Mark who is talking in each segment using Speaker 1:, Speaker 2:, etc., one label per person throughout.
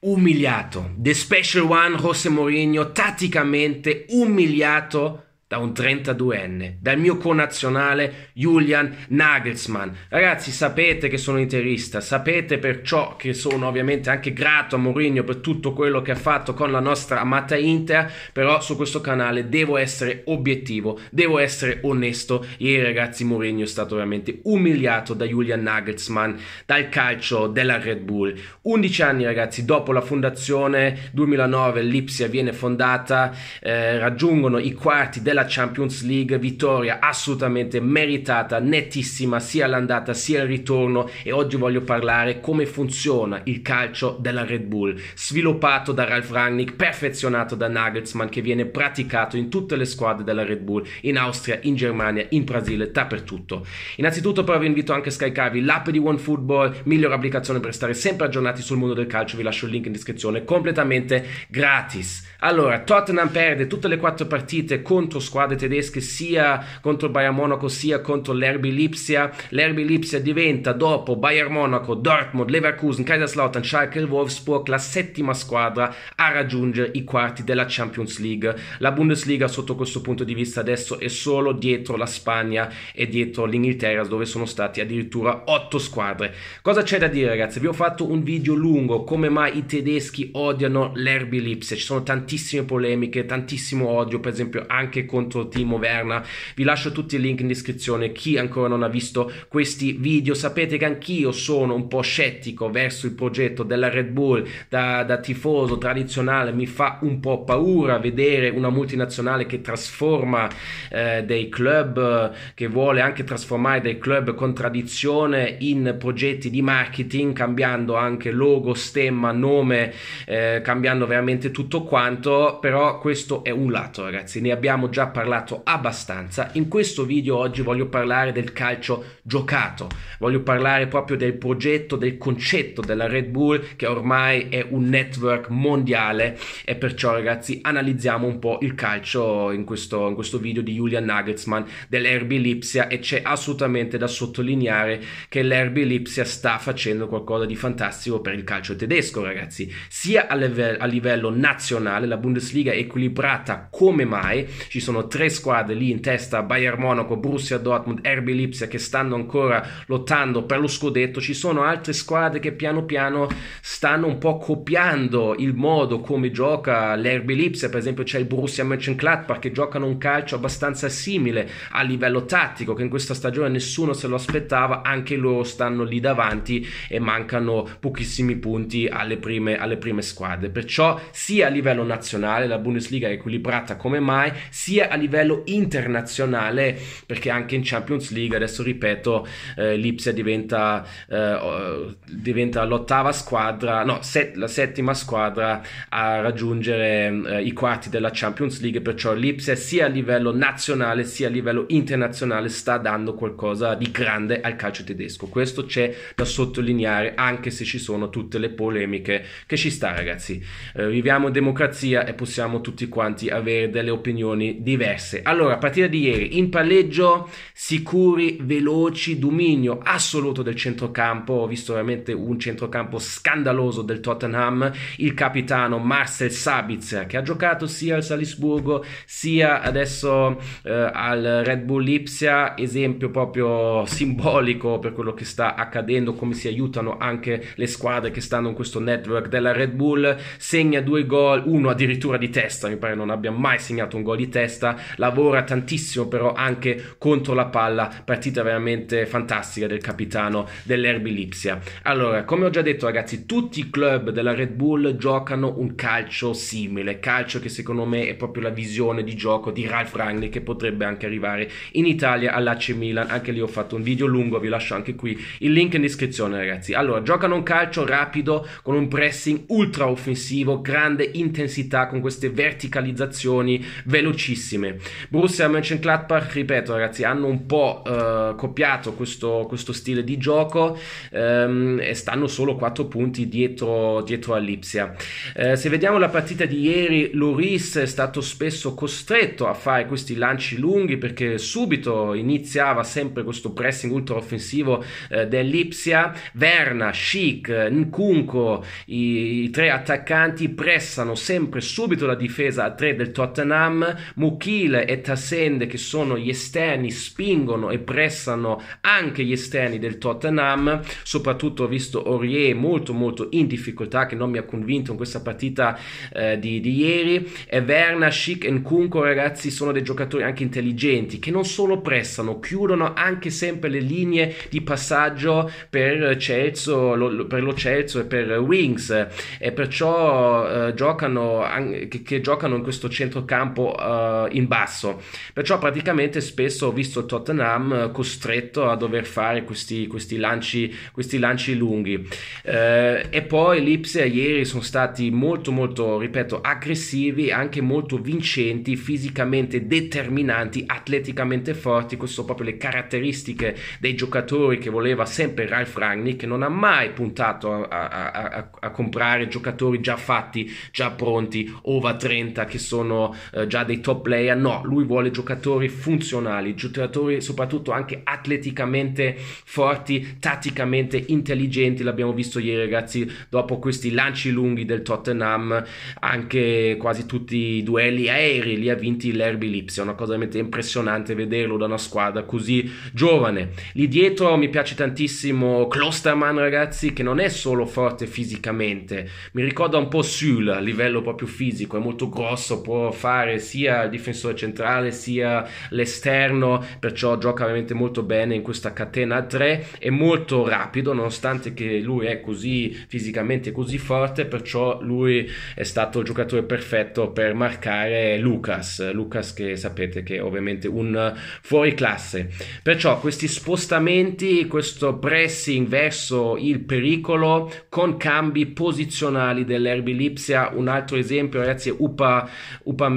Speaker 1: umiliato. The Special One José Mourinho tatticamente umiliato da un 32enne, dal mio connazionale Julian Nagelsmann. Ragazzi, sapete che sono interista, sapete perciò che sono ovviamente anche grato a Mourinho per tutto quello che ha fatto con la nostra amata Inter, però su questo canale devo essere obiettivo, devo essere onesto. Ieri ragazzi Mourinho è stato veramente umiliato da Julian Nagelsmann, dal calcio della Red Bull. 11 anni ragazzi dopo la fondazione, 2009 l'Ipsia viene fondata, eh, raggiungono i quarti della della Champions League, vittoria assolutamente meritata, nettissima sia l'andata sia il ritorno e oggi voglio parlare come funziona il calcio della Red Bull, sviluppato da Ralf Rangnick, perfezionato da Nagelsmann che viene praticato in tutte le squadre della Red Bull, in Austria, in Germania, in Brasile, dappertutto. Innanzitutto però vi invito anche a scaricarvi l'app di OneFootball, migliore applicazione per stare sempre aggiornati sul mondo del calcio, vi lascio il link in descrizione, completamente gratis. Allora, Tottenham perde tutte le quattro partite contro squadre tedesche sia contro il Bayern Monaco sia contro l'Erbi Lipsia. L'Erbi Lipsia diventa dopo Bayern Monaco, Dortmund, Leverkusen, Kaiserslautern, Schalke e Wolfsburg la settima squadra a raggiungere i quarti della Champions League. La Bundesliga sotto questo punto di vista adesso è solo dietro la Spagna e dietro l'Inghilterra dove sono stati addirittura otto squadre. Cosa c'è da dire ragazzi? Vi ho fatto un video lungo come mai i tedeschi odiano l'Erbi Lipsia. Ci sono tantissime polemiche, tantissimo odio per esempio anche con contro Timo Werner. Vi lascio tutti i link in descrizione. Chi ancora non ha visto questi video, sapete che anch'io sono un po' scettico verso il progetto della Red Bull da, da tifoso tradizionale. Mi fa un po' paura vedere una multinazionale che trasforma eh, dei club, che vuole anche trasformare dei club con tradizione in progetti di marketing, cambiando anche logo, stemma, nome, eh, cambiando veramente tutto quanto. Però questo è un lato, ragazzi. Ne abbiamo già parlato abbastanza. In questo video oggi voglio parlare del calcio giocato, voglio parlare proprio del progetto, del concetto della Red Bull che ormai è un network mondiale. E perciò ragazzi analizziamo un po' il calcio in questo, in questo video di Julian Nagelsmann dell'Erbi Lipsia. E c'è assolutamente da sottolineare che l'Erbi Lipsia sta facendo qualcosa di fantastico per il calcio tedesco ragazzi, sia a, livello, a livello nazionale la Bundesliga è equilibrata come mai, ci sono sono tre squadre lì in testa, Bayern Monaco, Borussia Dortmund, RB Lipsia che stanno ancora lottando per lo scudetto, ci sono altre squadre che piano piano stanno un po' copiando il modo come gioca l'RB Lipsia, per esempio c'è il Borussia Mönchengladbach che giocano un calcio abbastanza simile a livello tattico, che in questa stagione nessuno se lo aspettava, anche loro stanno lì davanti e mancano pochissimi punti alle prime, alle prime squadre, perciò sia a livello nazionale la Bundesliga è equilibrata come mai, sia a livello internazionale, perché anche in Champions League, adesso ripeto, eh, l'Ipsia diventa, eh, diventa l'ottava squadra, no, set, la settima squadra a raggiungere eh, i quarti della Champions League, perciò l'Ipsia sia a livello nazionale sia a livello internazionale sta dando qualcosa di grande al calcio tedesco. Questo c'è da sottolineare, anche se ci sono tutte le polemiche che ci sta, ragazzi. Eh, viviamo in democrazia e possiamo tutti quanti avere delle opinioni diverse diverse. Allora, a partire di ieri, in palleggio, sicuri, veloci, dominio assoluto del centrocampo. Ho visto veramente un centrocampo scandaloso del Tottenham. Il capitano Marcel Sabitzer, che ha giocato sia al Salisburgo sia adesso eh, al Red Bull Lipsia. Esempio proprio simbolico per quello che sta accadendo, come si aiutano anche le squadre che stanno in questo network della Red Bull. Segna due gol, uno addirittura di testa. Mi pare non abbia mai segnato un gol di testa lavora tantissimo però anche contro la palla, partita veramente fantastica del capitano dell'Erbi Lipsia. Allora, come ho già detto ragazzi, tutti i club della Red Bull giocano un calcio simile, calcio che secondo me è proprio la visione di gioco di Ralf Rangnick che potrebbe anche arrivare in Italia all'AC Milan, anche lì ho fatto un video lungo, vi lascio anche qui il link in descrizione ragazzi. Allora, giocano un calcio rapido con un pressing ultra offensivo, grande intensità con queste verticalizzazioni velocissime tantissime. Borussia Mönchengladbach, ripeto ragazzi, hanno un po' uh, copiato questo, questo, stile di gioco um, e stanno solo 4 punti dietro, dietro all'Ipsia. Uh, se vediamo la partita di ieri, Loris è stato spesso costretto a fare questi lanci lunghi perché subito iniziava sempre questo pressing ultra offensivo uh, dell'Ipsia. Verna, Chic, Nkunko, i, i tre attaccanti pressano sempre subito la difesa a 3 del Tottenham, Mukile e Tassende che sono gli esterni spingono e pressano anche gli esterni del Tottenham, soprattutto ho visto Aurier molto molto in difficoltà che non mi ha convinto in questa partita eh, di, di, ieri. E Verna, Schick e Nkunko ragazzi sono dei giocatori anche intelligenti che non solo pressano, chiudono anche sempre le linee di passaggio per Celso, lo, per lo Celso e per Wings. E perciò eh, giocano, che, che, giocano in questo centrocampo uh, in basso. Perciò praticamente spesso ho visto Tottenham costretto a dover fare questi, questi, lanci, questi lanci lunghi. Uh, e poi l'Ipsia ieri sono stati molto molto, ripeto, aggressivi, anche molto vincenti, fisicamente determinanti, atleticamente forti. Queste sono proprio le caratteristiche dei giocatori che voleva sempre Ralf Rangnick, che non ha mai puntato a, a, a, a comprare giocatori già fatti, già pronti, over 30 che sono eh, già dei top player, no, lui vuole giocatori funzionali, giocatori soprattutto anche atleticamente forti, tatticamente intelligenti, l'abbiamo visto ieri ragazzi, dopo questi lanci lunghi del Tottenham, anche quasi tutti i duelli aerei li ha vinti l'Herbie Lips, è una cosa veramente impressionante vederlo da una squadra così giovane. Lì dietro mi piace tantissimo Klosterman ragazzi, che non è solo forte fisicamente, mi ricorda un po' Sul a livello proprio fisico, è molto grosso, può fare sia il difensore centrale sia l'esterno, perciò gioca veramente molto bene in questa catena a 3, è molto rapido nonostante che lui è così fisicamente così forte, perciò lui è stato il giocatore perfetto per marcare Lucas, Lucas che sapete che è ovviamente un fuori classe. Perciò questi spostamenti, questo pressing verso il pericolo con cambi posizionali dell'Erbi Lipsia, un altro esempio ragazzi è Upa, Upa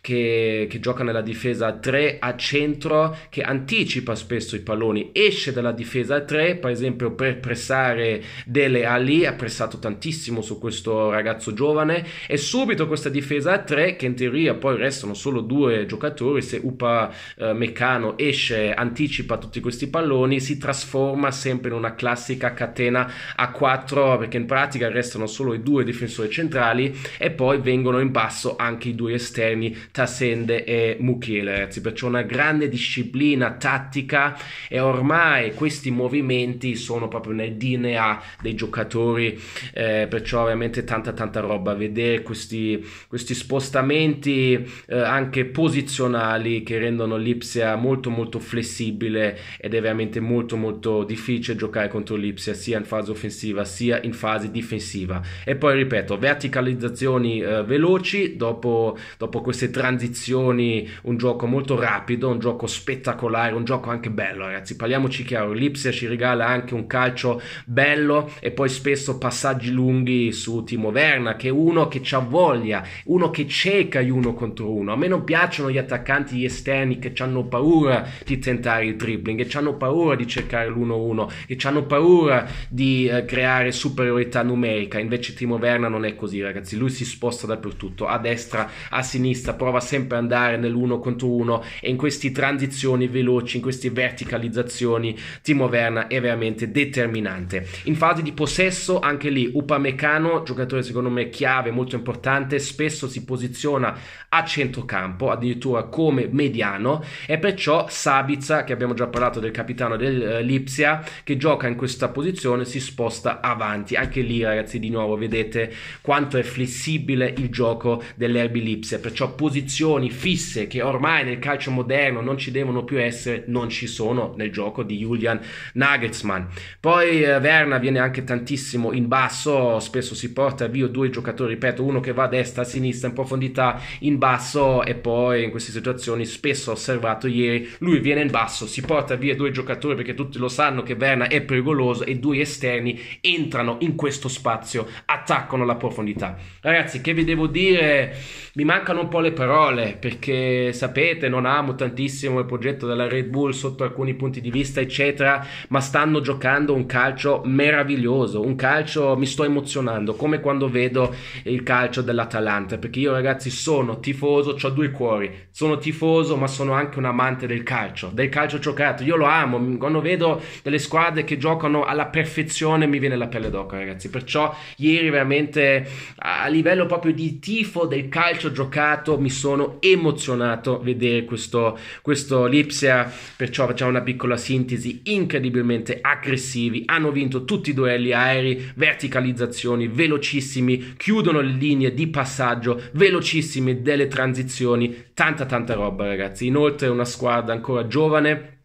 Speaker 1: Che, che, gioca nella difesa a 3 a centro, che anticipa spesso i palloni, esce dalla difesa a 3, per esempio per pressare Dele Ali, ha pressato tantissimo su questo ragazzo giovane e subito questa difesa a 3, che in teoria poi restano solo due giocatori, se Upa eh, Meccano esce, anticipa tutti questi palloni, si trasforma sempre in una classica catena a 4 perché in pratica restano solo i due difensori centrali e poi vengono in basso anche i due esterni Tassende e Mukiele ragazzi perciò una grande disciplina tattica e ormai questi movimenti sono proprio nel DNA dei giocatori eh, perciò veramente tanta tanta roba. Vedere questi, questi spostamenti eh, anche posizionali che rendono l'Ipsia molto molto flessibile ed è veramente molto molto difficile giocare contro l'Ipsia sia in fase offensiva sia in fase difensiva. E poi ripeto verticalizzazioni eh, veloci dopo, dopo queste transizioni un gioco molto rapido un gioco spettacolare un gioco anche bello ragazzi. Parliamoci chiaro l'Ipsia ci regala anche un calcio bello e poi spesso passaggi lunghi su Timo Verna che è uno che ha voglia uno che cerca gli uno contro uno. A me non piacciono gli attaccanti esterni che hanno paura di tentare il dribbling che hanno paura di cercare l'1-1 che hanno paura di eh, creare superiorità numerica. Invece Timo Verna non è così ragazzi. Lui si sposta dappertutto a destra a sinistra prova sempre ad andare nell'uno contro uno e in queste transizioni veloci in queste verticalizzazioni Timo Verna è veramente determinante. In fase di possesso anche lì Upamecano giocatore secondo me chiave molto importante spesso si posiziona a centrocampo addirittura come mediano e perciò Sabitza che abbiamo già parlato del capitano dell'Ipsia che gioca in questa posizione si sposta avanti. Anche lì ragazzi di nuovo vedete quanto è flessibile il gioco dell'Erbi Lipsia perciò posizioni fisse che ormai nel calcio moderno non ci devono più essere non ci sono nel gioco di Julian Nagelsmann poi eh, Verna viene anche tantissimo in basso spesso si porta via due giocatori ripeto uno che va a destra a sinistra in profondità in basso e poi in queste situazioni spesso ho osservato ieri lui viene in basso si porta via due giocatori perché tutti lo sanno che Verna è pericoloso e due esterni entrano in questo spazio attaccano la profondità. Ragazzi, che vi devo dire? Mi mancano un po' le parole perché sapete, non amo tantissimo il progetto della Red Bull sotto alcuni punti di vista, eccetera, ma stanno giocando un calcio meraviglioso, un calcio mi sto emozionando, come quando vedo il calcio dell'Atalanta, perché io ragazzi sono tifoso, ho due cuori, sono tifoso, ma sono anche un amante del calcio, del calcio giocato. Io lo amo, quando vedo delle squadre che giocano alla perfezione mi viene la pelle d'oca, ragazzi. Perciò ieri veramente a livello proprio di tifo del calcio giocato mi sono emozionato vedere questo, questo Lipsia. Perciò facciamo una piccola sintesi, incredibilmente aggressivi, hanno vinto tutti i duelli aerei, verticalizzazioni velocissimi, chiudono le linee di passaggio velocissime delle transizioni, tanta tanta roba ragazzi. Inoltre una squadra ancora giovane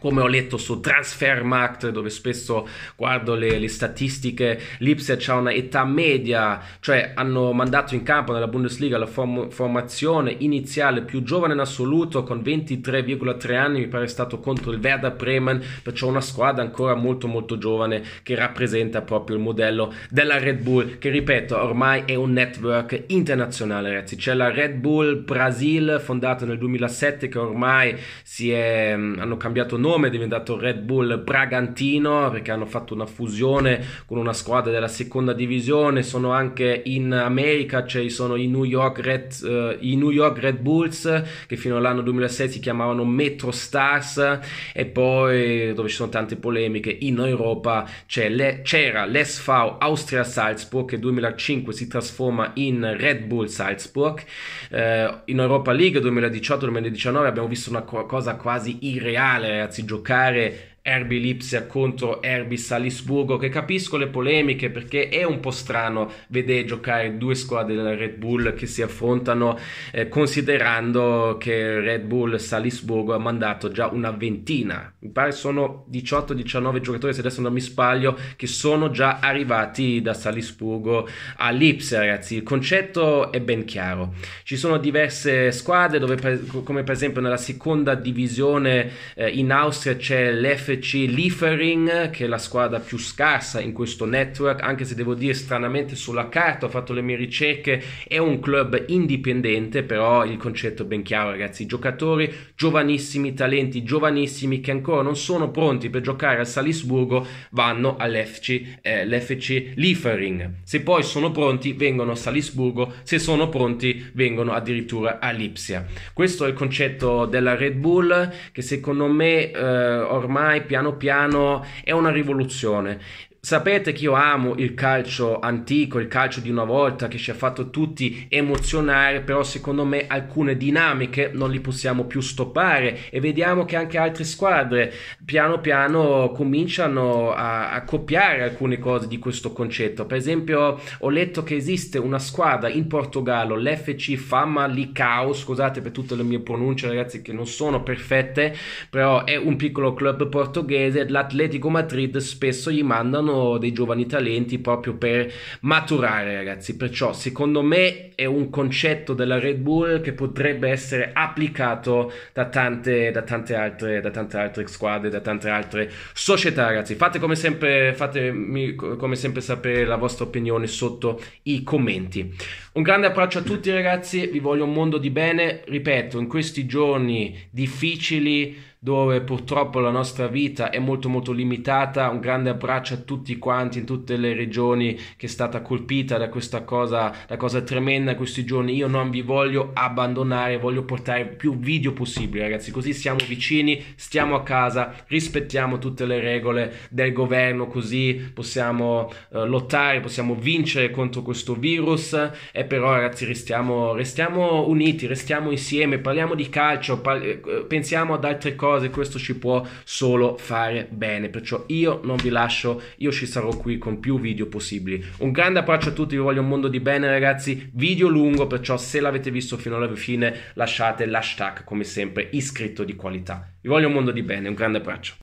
Speaker 1: come ho letto su Transfermarkt, dove spesso guardo le, le statistiche, l'Ipsia ha una età media, cioè hanno mandato in campo nella Bundesliga la form- formazione iniziale più giovane in assoluto, con 23,3 anni, mi pare stato contro il Werder Bremen, perciò una squadra ancora molto molto giovane che rappresenta proprio il modello della Red Bull, che ripeto ormai è un network internazionale ragazzi, c'è la Red Bull Brasil fondata nel 2007 che ormai si è, hanno cambiato nome, nome, è diventato Red Bull Bragantino perché hanno fatto una fusione con una squadra della seconda divisione, sono anche in America, cioè sono i New York Red, uh, i New York Red Bulls che fino all'anno 2006 si chiamavano Metro Stars e poi dove ci sono tante polemiche in Europa le, c'era l'SV Austria Salzburg che nel 2005 si trasforma in Red Bull Salzburg. Uh, in Europa League 2018-2019 abbiamo visto una cosa quasi irreale ragazzi ragazzi giocare Erbi Lipsia contro Erbi Salisburgo, che capisco le polemiche perché è un po' strano vedere giocare due squadre della Red Bull che si affrontano, eh, considerando che Red Bull Salisburgo ha mandato già una ventina, mi pare sono 18-19 giocatori, se adesso non mi sbaglio, che sono già arrivati da Salisburgo a Lipsia, ragazzi. Il concetto è ben chiaro. Ci sono diverse squadre, dove, come per esempio nella seconda divisione eh, in Austria c'è l'F FC Liefering, che è la squadra più scarsa in questo network, anche se devo dire stranamente sulla carta ho fatto le mie ricerche, è un club indipendente, però il concetto è ben chiaro ragazzi, giocatori giovanissimi, talenti giovanissimi che ancora non sono pronti per giocare a Salisburgo vanno all'FC eh, l'FC Liefering, se poi sono pronti vengono a Salisburgo, se sono pronti vengono addirittura a Lipsia. Questo è il concetto della Red Bull che secondo me eh, ormai piano piano è una rivoluzione. Sapete che io amo il calcio antico, il calcio di una volta che ci ha fatto tutti emozionare, però secondo me alcune dinamiche non li possiamo più stoppare e vediamo che anche altre squadre piano piano cominciano a, a copiare alcune cose di questo concetto. Per esempio ho letto che esiste una squadra in Portogallo, l'FC Famalicão, scusate per tutte le mie pronunce ragazzi che non sono perfette, però è un piccolo club portoghese, l'Atletico Madrid spesso gli mandano sono dei giovani talenti proprio per maturare ragazzi. Perciò secondo me è un concetto della Red Bull che potrebbe essere applicato da tante, da tante, altre, da tante altre squadre da tante altre società ragazzi. Fate come sempre fatemi come sempre sapere la vostra opinione sotto i commenti. Un grande abbraccio a tutti ragazzi. Vi voglio un mondo di bene. Ripeto in questi giorni difficili dove purtroppo la nostra vita è molto molto limitata. Un grande abbraccio a tutti quanti in tutte le regioni che è stata colpita da questa cosa, da cosa tremenda questi giorni. Io non vi voglio abbandonare, voglio portare più video possibili, ragazzi. Così siamo vicini, stiamo a casa, rispettiamo tutte le regole del governo, così possiamo uh, lottare, possiamo vincere contro questo virus. E però, ragazzi, restiamo, restiamo uniti, restiamo insieme, parliamo di calcio, par- eh, pensiamo ad altre cose cose, questo ci può solo fare bene. Perciò io non vi lascio, io ci sarò qui con più video possibili. Un grande abbraccio a tutti, vi voglio un mondo di bene ragazzi, video lungo, perciò se l'avete visto fino alla fine lasciate l'hashtag come sempre iscritto di qualità. Vi voglio un mondo di bene, un grande abbraccio.